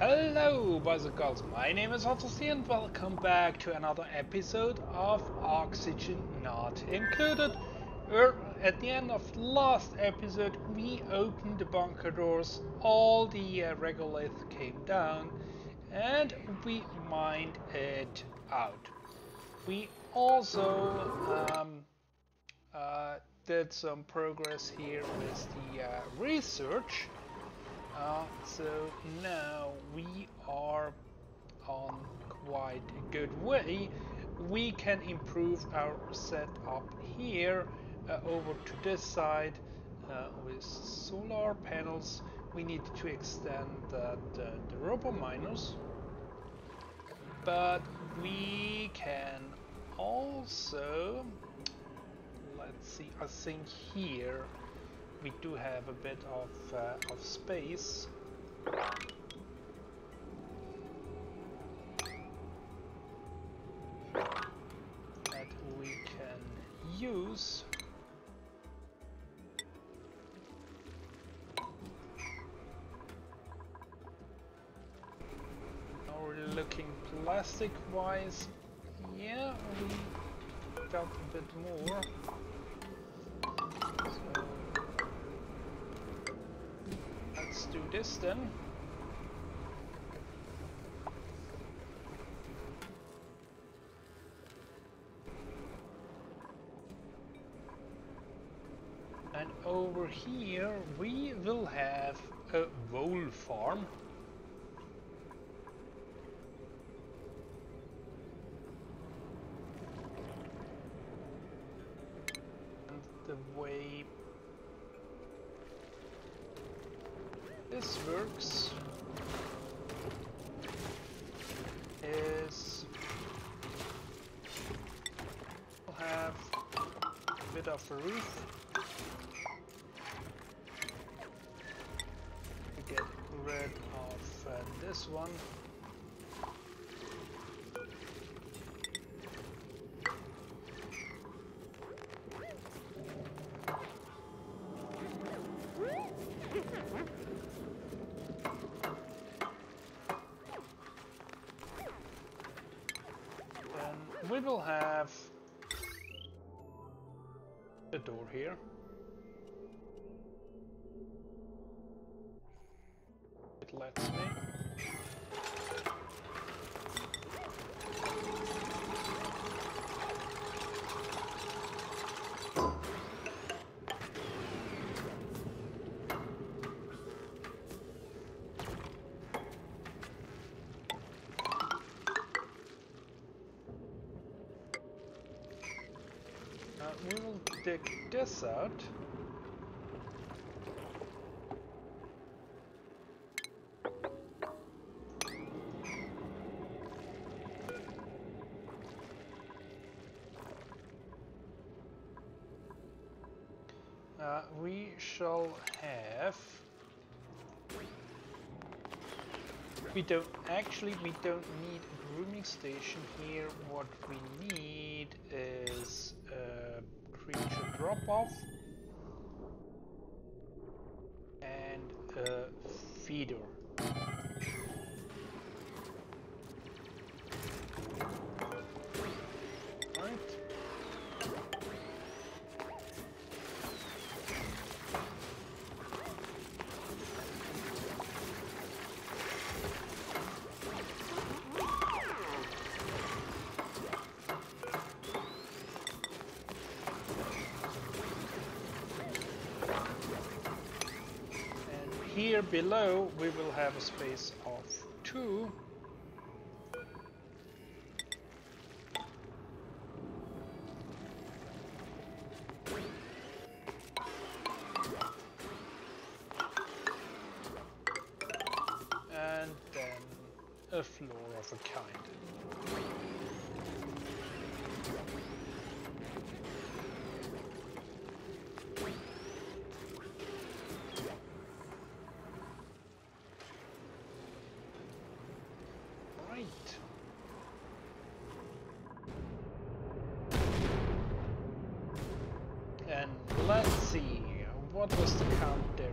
Hello boys and girls, my name is Ottosi and welcome back to another episode of Oxygen Not Included. Where at the end of last episode we opened the bunker doors, all the uh, regolith came down and we mined it out. We also um, uh, did some progress here with the uh, research uh, so now we are on quite a good way. We can improve our setup here uh, over to this side uh, with solar panels. We need to extend the, the robo miners, but we can also let's see. I think here we do have a bit of, uh, of space. That we can use. Now we're looking plastic wise. Yeah, we got a bit more. Do this then. And over here we will have a vole farm. The way this works. Is we'll have a bit of a roof. Get rid of uh, this one we will have a door here. Will dig this out. Uh, we shall have we don't actually we don't need a grooming station here what we need drop off and a feeder. Here below we will have a space of two and then a floor of a kind. And let's see, what was the count there?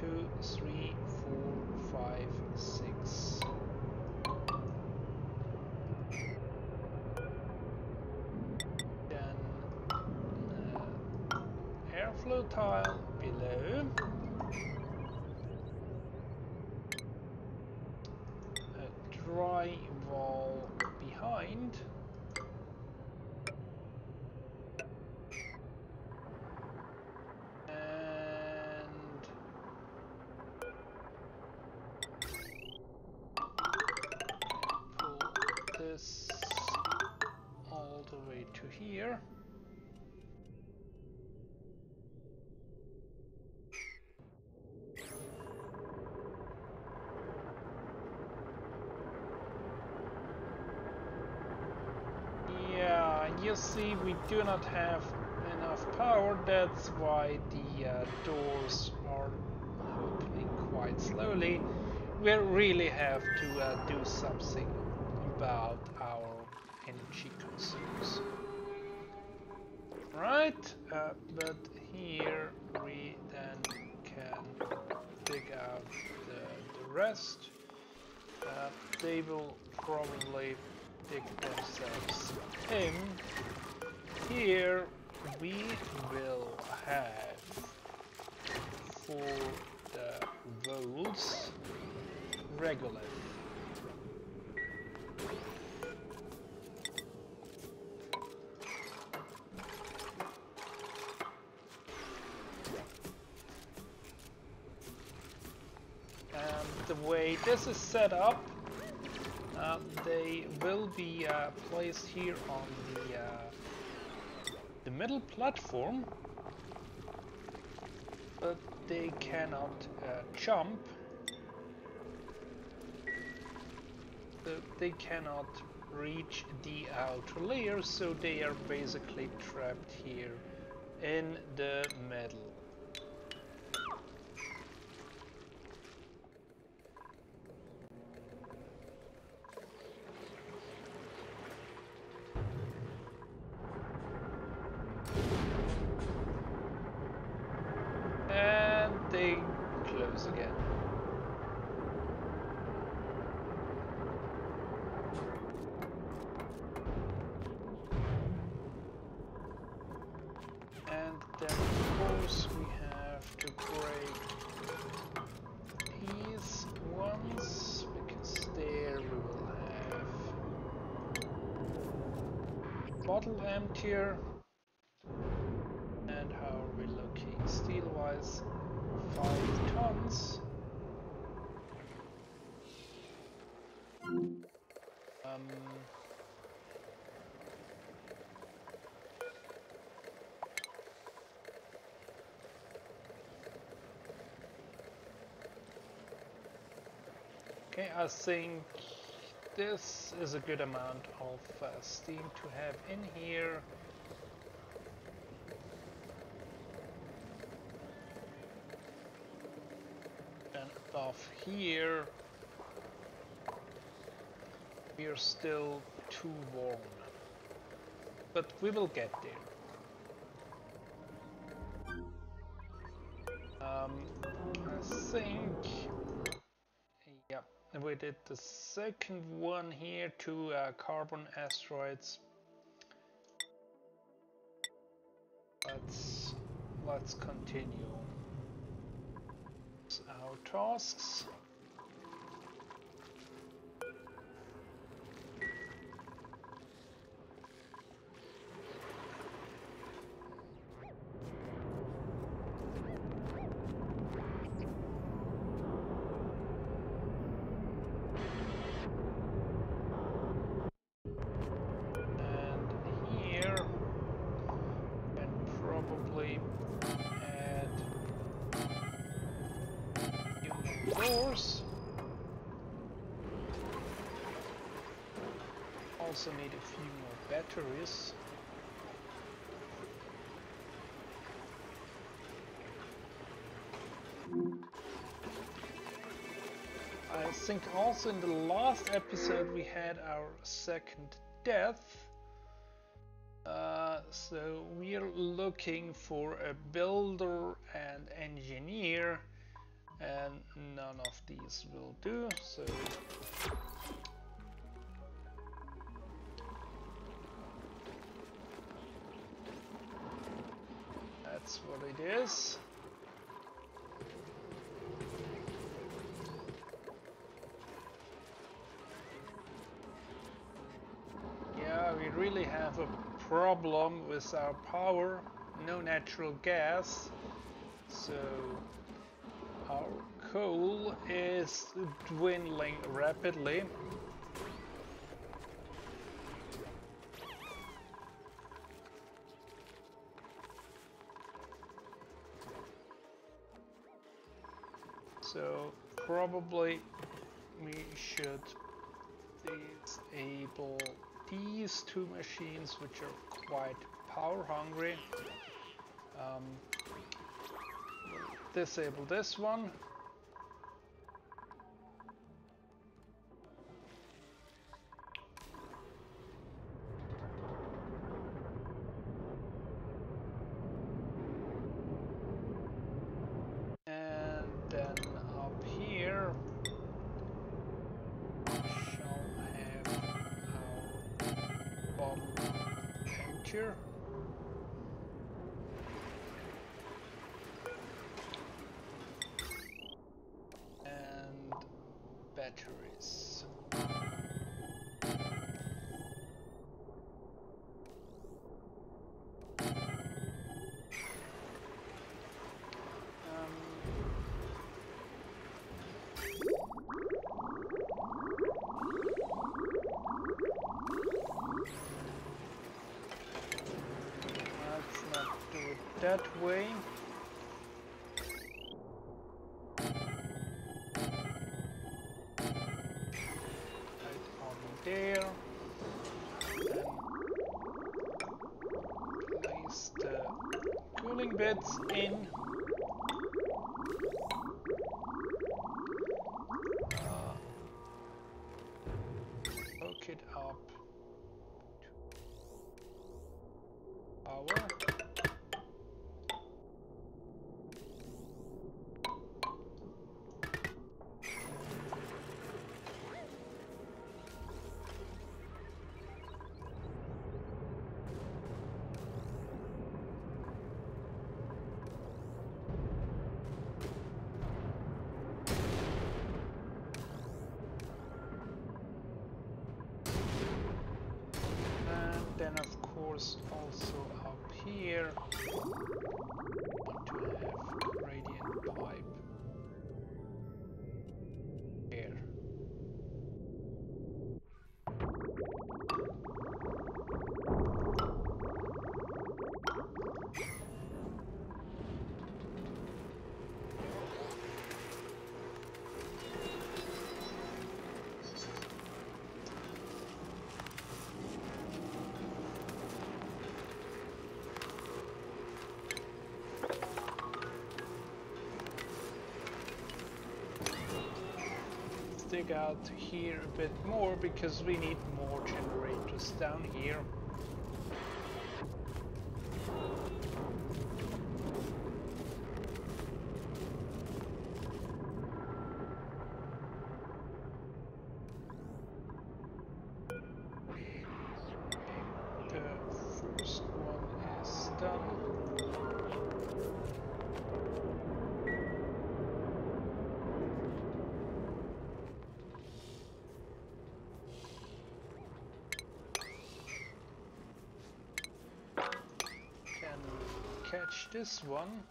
two, three, four, five, six. Then uh, airflow tile below. A dry wall behind. See, we do not have enough power. That's why the uh, doors are opening quite slowly. We really have to uh, do something about our energy consumes. Right, uh, but here we then can dig out the, the rest. Uh, they will probably dig themselves in. Here we will have for the voles regolith. And the way this is set up, uh, they will be uh, placed here on the uh, the middle platform, but they cannot uh, jump. So they cannot reach the outer layer, so they are basically trapped here in the middle. And they close again. And then of course we have to break these ones because there we will have bottle emptier and how are we looking steel wise? Five tons. Um, okay, I think this is a good amount of uh, steam to have in here. and off here. We're still too warm. But we will get there. Um, I think yeah we did the second one here to uh, carbon asteroids let's let's continue our tasks. Also need a few more batteries. I think also in the last episode we had our second death. Uh, so we're looking for a builder and engineer and none of these will do so what it is. Yeah we really have a problem with our power. No natural gas. So our coal is dwindling rapidly. Probably we should disable these two machines which are quite power hungry. Um, disable this one. Batteries. Um, not that way. In. Then of course also up here. To have? Gradient pipe dig out here a bit more because we need more generators down here. The first one is done. Can this one.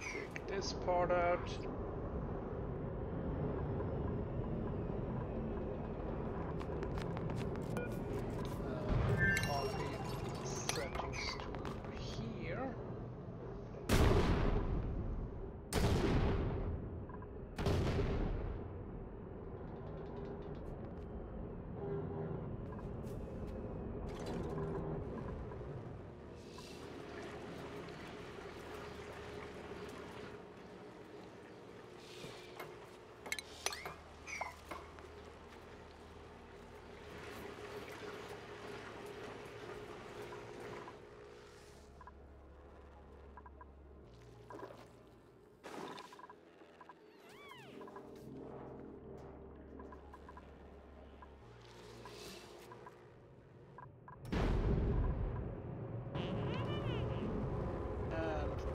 Take this part out.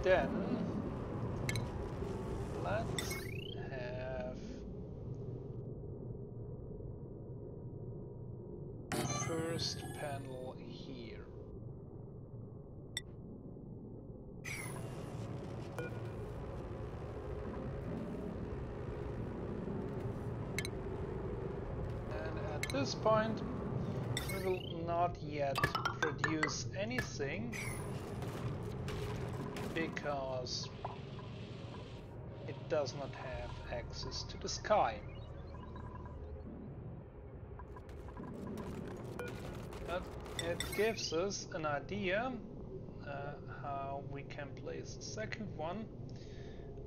Then let's have first panel here. And at this point we will not yet produce anything because it does not have access to the sky. But it gives us an idea uh, how we can place the second one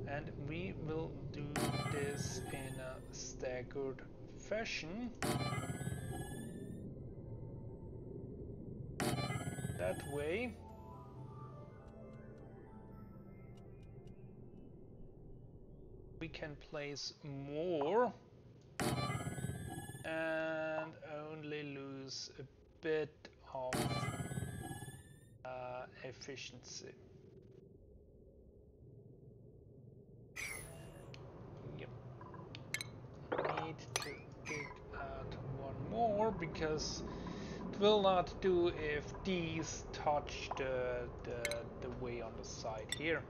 and we will do this in a staggered fashion. That way we can place more and only lose a bit of uh, efficiency. Yep. Need to dig out one more because it will not do if these touch the, the, the way on the side here.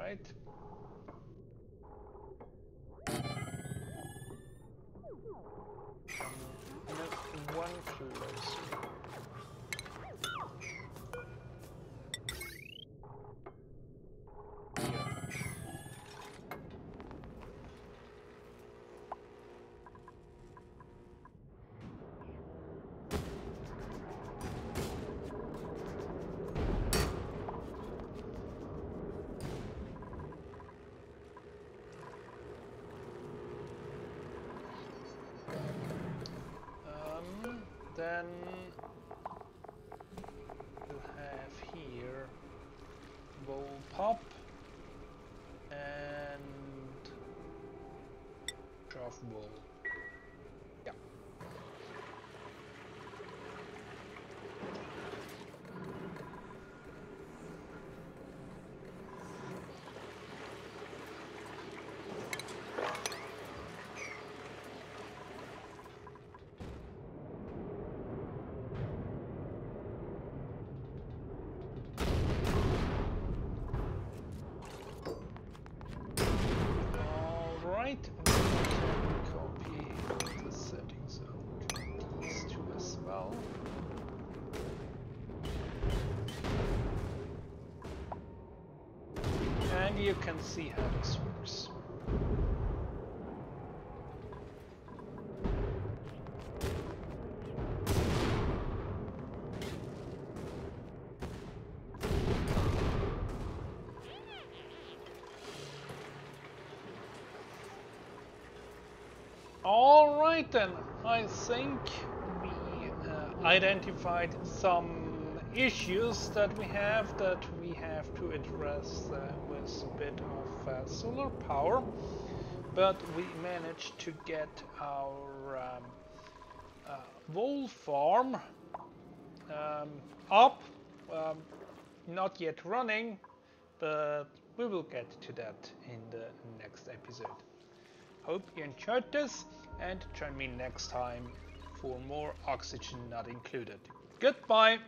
Right? Then we'll have here vole pup and draft bowl. Yeah. Alright, copy the settings of these two as well. And you can see how this works. Alright then, I think we uh, identified some issues that we have that we have to address uh, with a bit of uh, solar power, but we managed to get our um, uh, vole farm um, up, um, not yet running, but we will get to that in the next episode. Hope you enjoyed this and join me next time for more oxygen not included. Goodbye!